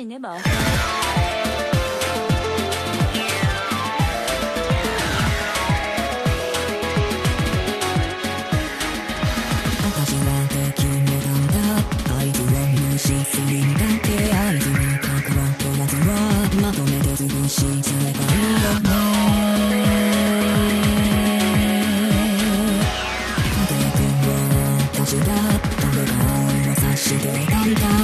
死ねば。私は敵もなんだ合図を無視するんだって合図に関わってまずはまとめて潰しちゃえばいいよねでは私が誰かを指してたんだ。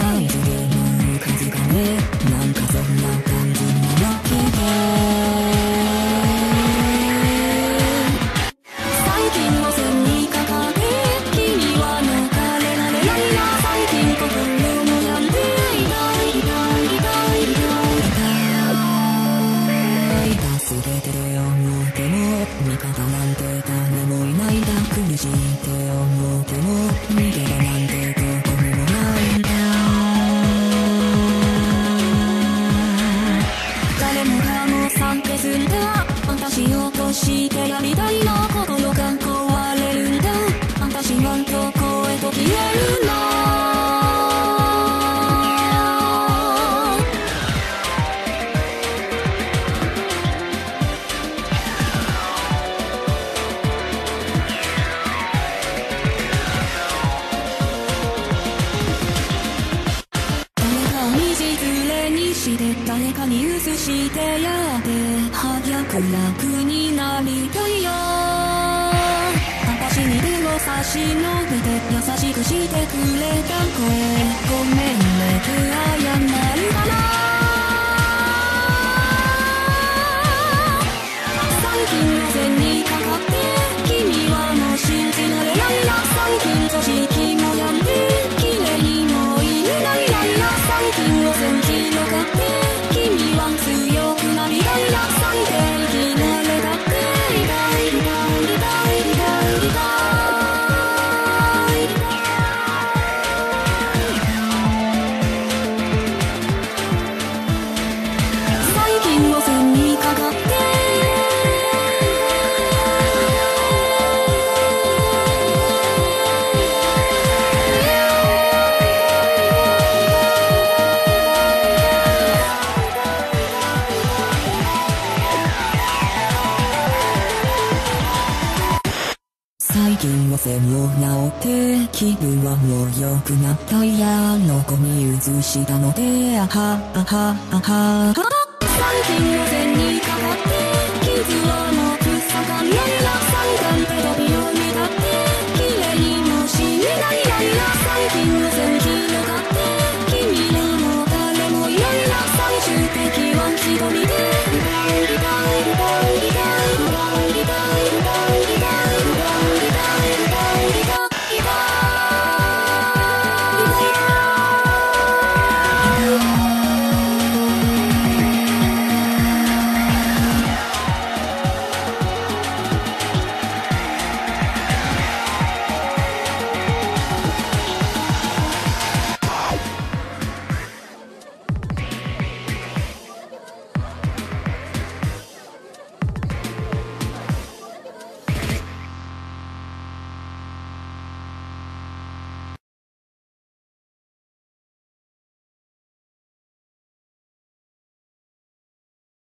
思っても味方なんて誰もいないだ苦しいって思っても逃げ場なんてどこにもないんだ誰もがもう参加すんだ私をとしてやりたいのになりたいよ。私に手を差し伸べて優しくしてくれた声。ごめんねって謝るかな最近の線にかかって君はもう信じない。最近は線を直って気分はもう良くなったいやの子に移したのであはあはあは。あ最近の線に変わって傷はもう草がないな最短で飛びを見たって綺麗にも死ねないないな最近の線